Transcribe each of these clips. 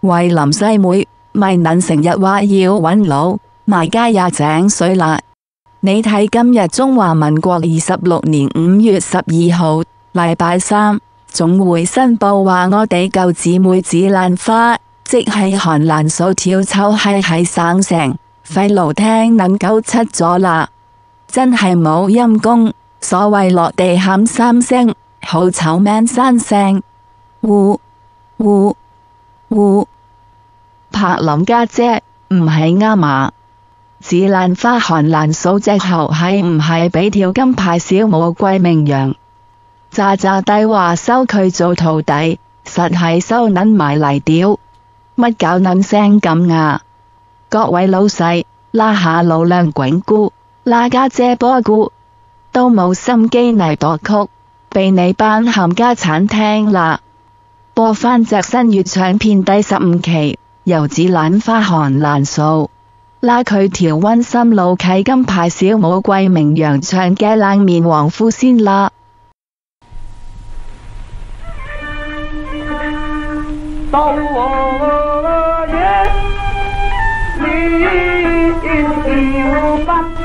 慧林西妹咪能成日話要揾佬，賣家也井水啦。你睇今日中華民國二十六年五月十二號，禮拜三，總會申報話我哋舊姊妹子蘭花，即係韓蘭素跳臭係喺省城，廢爐廳能夠出咗啦，真係冇陰功。所謂落地喊三聲，好臭命三聲，呼呼呼，柏林家姐唔係啱嘛？紫蘭花寒蘭素隻後係唔係俾條金牌小魔鬼名揚？渣渣帝話收佢做徒弟，實係收撚埋嚟屌，乜搞撚聲咁啊？各位老細，拉下老娘滾姑，拉家姐波姑，都冇心機嚟作曲，被你班冚家產聽啦。播返只新粵唱片第十五期，游子懒花韓蘭素。拉佢条温心路契金牌小魔鬼名揚唱嘅冷面王夫先啦。到夜連條不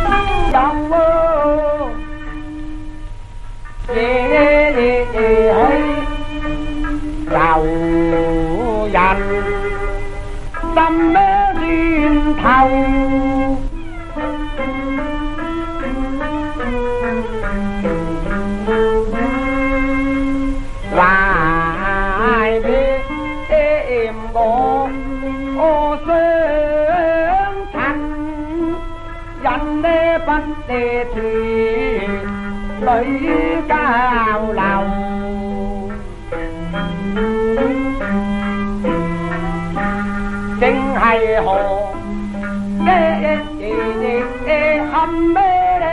不呢团里交流。正系何嘅嘅冚咩咧？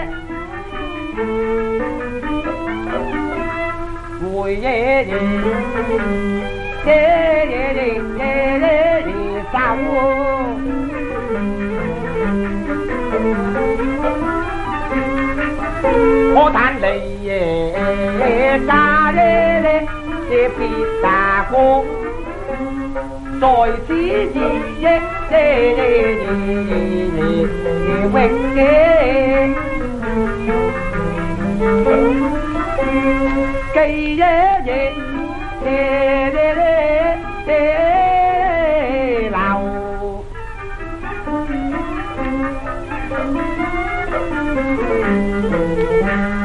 会嘢嘢嘢嘢嘢嘢嘢 耶家咧咧，也别大哥。在此而益嘅永嘅记嘢嘢嘢嘢嘢流。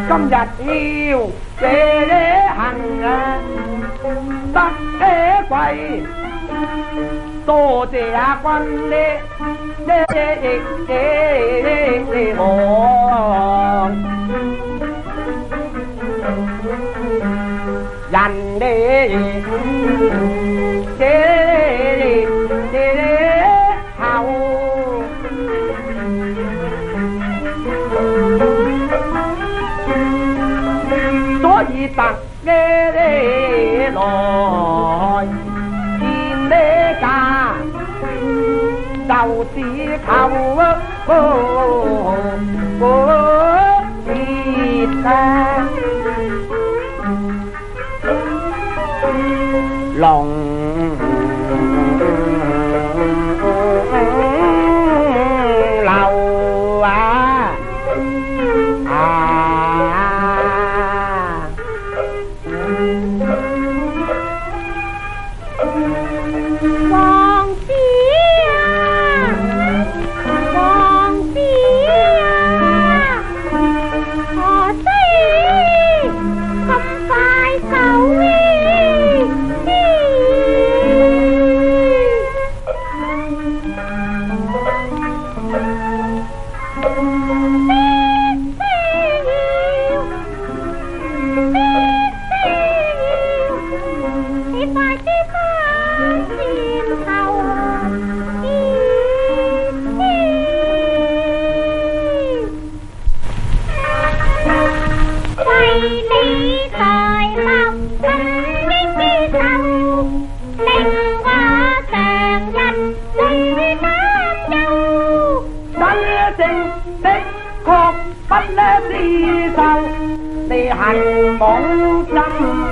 今日要 để để hành bắt thế quay. Tổ thì à quan để để để để để để để dành để để 来见呢家，就是求熱啊龍 cổ trống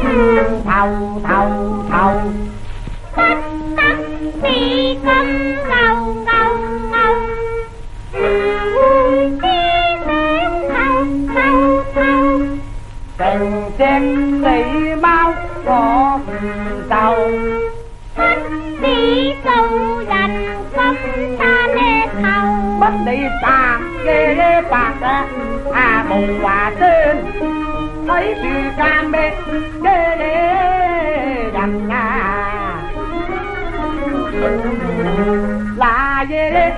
thầu thầu thầu tắt tắt đi cấm ngầu ngầu ngầu cần xem lý bao có tàu bắt đi cầu đành không ta nê thầu bắt đi ta ghê bạc a à, bù hòa tên thấy sự cam bê đê đê đằng à là dê đê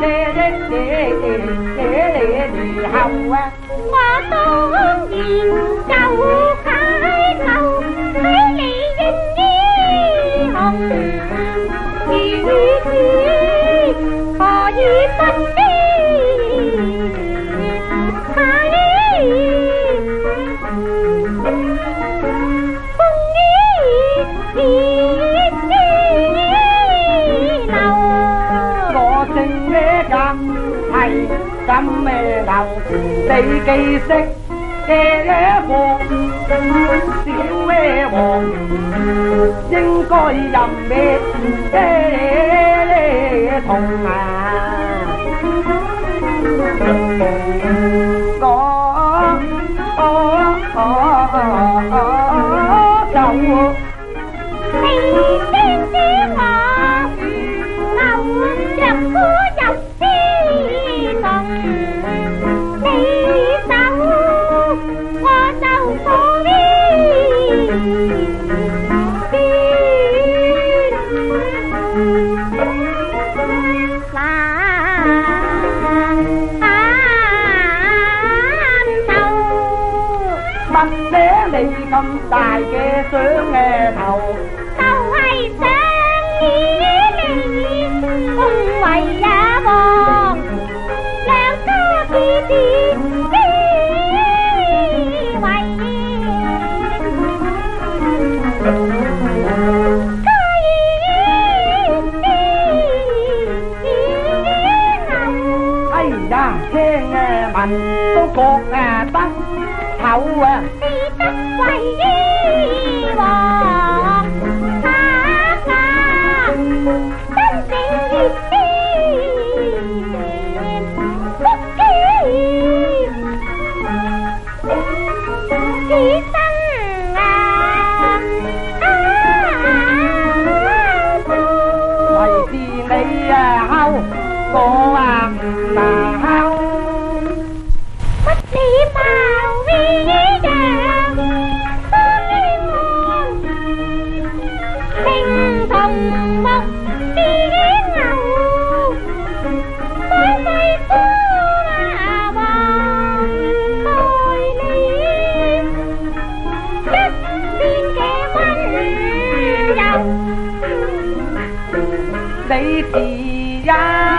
đê đê đê đê đê đê đê, hồng á mà tôi hương diện cầu cái cầu thấy lì dinh đi hồng 咁咩流，你记识嘅王小咩王，应该任咩嘅痛啊！我我我就 写你咁大嘅相嘅头。ta khen mạnh tố cột à tắt thầu à đi tắt quay đi bò Hãy subscribe cho kênh Ghiền Mì Gõ Để không bỏ lỡ những cô à tao mất đi màu vì đàn tinh thần mất đi ngầu. Tới đây tôi là bà. Tôi liếm chết điên kẻ quanh nhau đây thì ra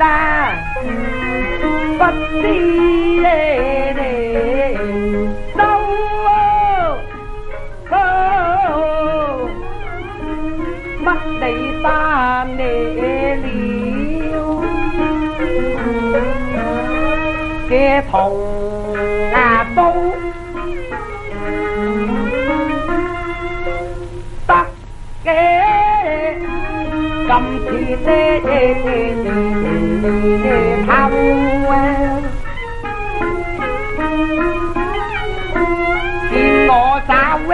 ta bất đi để để đâu mắt đầy ta để liêu kia thùng à bông 今次呢頭啊，见我找威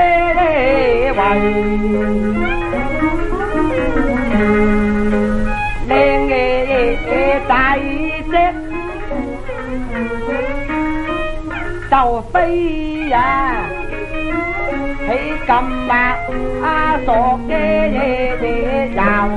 為靚嘅仔啫，就飞呀！thấy cầm bạc a sọ kê lê bê đào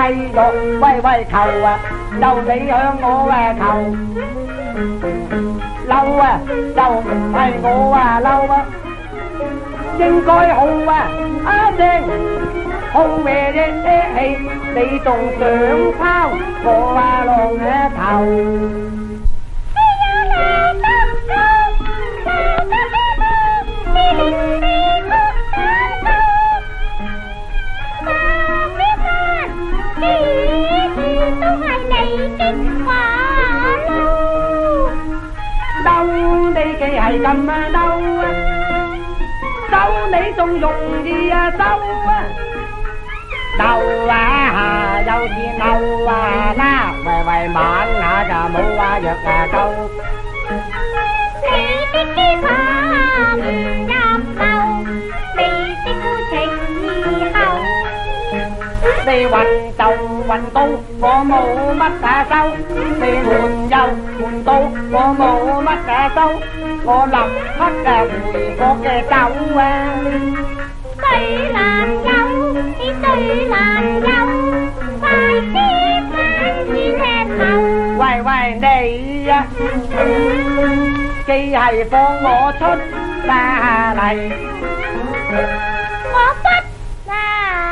喂喂求啊，就你向我啊求，嬲啊就唔系我啊嬲啊，应该好啊阿正。好咩啫气，你仲想抛我啊浪嘅头？đêm đâu đi cái hài cầm đâu đâu đi tung dùng đi đâu đâu à hà đâu thì đâu à na về về mạn hạ cả mũ à giật à câu thì cái cái đi quanh trong quanh tu có mù mắt đã sâu đi buồn dâu buồn tu có mù mắt đã sâu có lòng mắt đã bùi có cái đau qua tự làm dâu thì tự làm dâu phải biết anh thì thêm màu quay quay đây khi hay phong ngõ xuất ta này có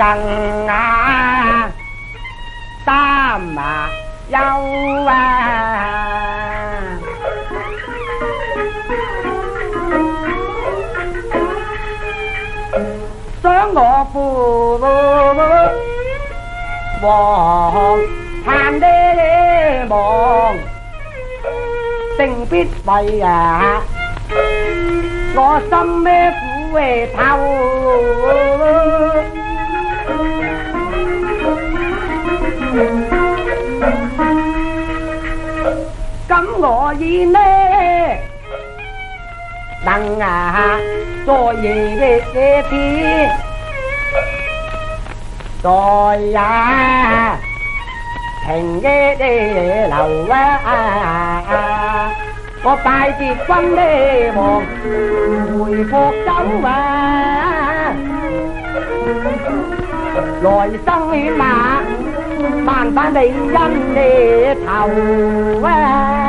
cần à, ta mà dâu à. Sớm ngọ phù vô vô bòn hàm đê đê tình biết vậy à có tâm mê phủ về thâu 咁我以呢能啊做嘢嘅啲，在呀情嘅啲流啊！我带别军呢望回复州啊！来生马， 万把你因你头啊！